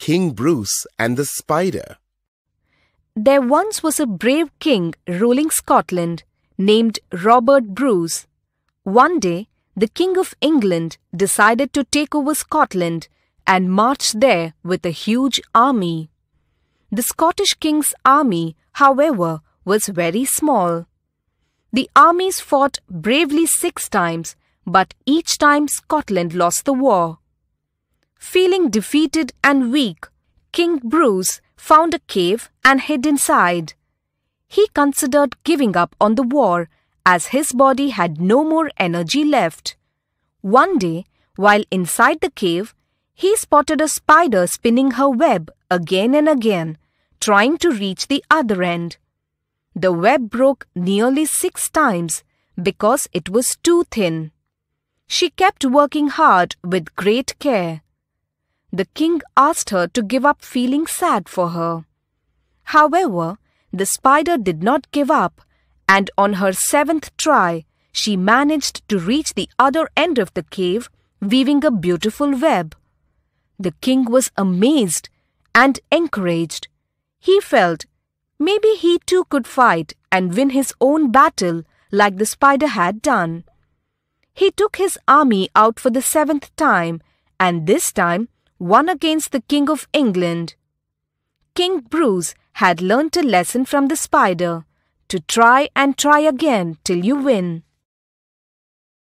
King Bruce and the Spider. There once was a brave king ruling Scotland named Robert Bruce. One day, the King of England decided to take over Scotland and march there with a huge army. The Scottish king's army, however, was very small. The armies fought bravely six times, but each time Scotland lost the war. Feeling defeated and weak, King Bruce found a cave and hid inside. He considered giving up on the war as his body had no more energy left. One day, while inside the cave, he spotted a spider spinning her web again and again, trying to reach the other end. The web broke nearly six times because it was too thin. She kept working hard with great care. The king asked her to give up feeling sad for her. However, the spider did not give up, and on her seventh try, she managed to reach the other end of the cave, weaving a beautiful web. The king was amazed and encouraged. He felt maybe he too could fight and win his own battle like the spider had done. He took his army out for the seventh time and this time won against the King of England. King Bruce had learnt a lesson from the spider to try and try again till you win.